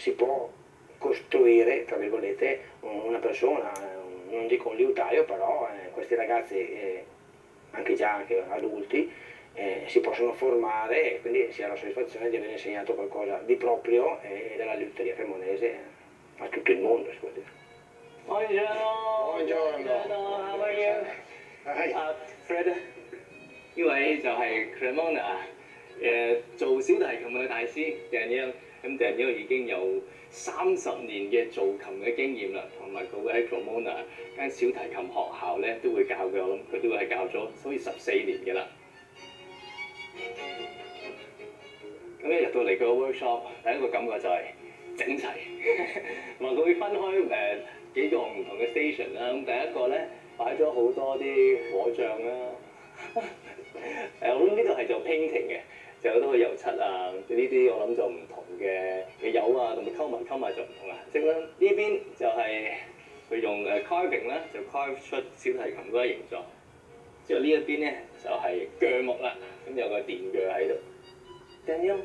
si può costruire, tra virgolette, una persona, eh, non dico un liutaio, però eh, questi ragazzi, eh, anche già anche adulti, eh, si possono formare e quindi si ha la soddisfazione di aver insegnato qualcosa di proprio e della liuteria cremonese eh, a tutto il mondo, si può dire. Buongiorno! Buongiorno! Buongiorno. How are you? Uh, Fred, you are in Cremona. 誒做小提琴嘅大師 Daniel，咁 Daniel 已經有三十年嘅做琴嘅經驗啦，同埋佢會喺 Cremona 間小提琴學校咧都會教嘅，我諗佢都會係教咗，所以十四年嘅啦。咁一入到嚟佢個 workshop，第一個感覺就係整齊，同埋佢會分開誒、呃、幾個唔同嘅 station 啦。咁第一個咧擺咗好多啲火像啦，誒我諗呢度係做 painting 嘅，就有好多油漆啊，呢啲我諗就唔同嘅嘅油啊，同埋溝埋溝埋就唔同顏色啦。呢邊就係佢用誒 carving 啦，就 carve 出小提琴嗰個形狀。之後呢一邊咧就係、鋸木啦，咁有個電鋸喺度。Daniel,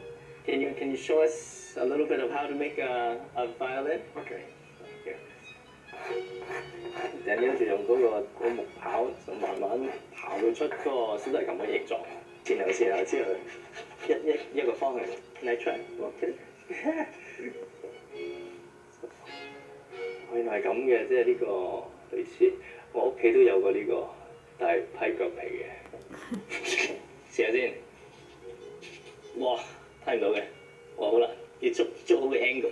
can you can you show us a little bit of how to make a, a violin? Ok. Daniel 就用嗰、個木刨，就慢慢刨到出嗰個小提琴嘅形狀。前後前後之後，一一一個方向。Can I try? OK 原來係咁嘅，即係呢個類似我屋企都有個呢、個，但係批腳皮嘅。試下先。哇，睇唔到嘅，哇好難，要捉捉好個 angle。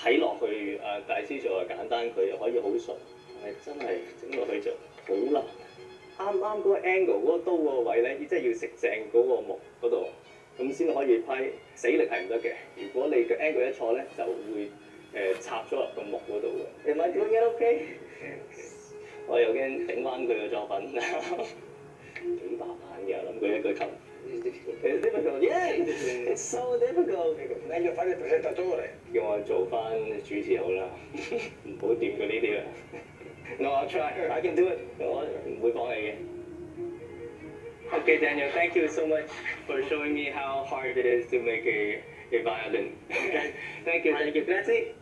睇落去誒、大師做又簡單，佢又可以好順，但係真係整落去就好難。啱啱嗰個 angle 嗰個刀嗰個位咧，即係要食正嗰個木嗰度，咁先可以批死力係唔得嘅。如果你嘅 angle 一錯咧，就會誒、插咗入個木嗰度嘅。Am I 嘅，OK 我又驚整翻佢嘅作品，幾百版嘅，諗佢一句琴。It's difficult, yeah. It's so difficult. 你 present 到嚟。叫我做翻主持好啦，唔好掂佢呢啲啦。No, I'll try. I can do it. 我唔會講你嘅。Okay, Daniel, thank you so much for showing me how hard it is to make a, a violin. thank you, thank you. That's it.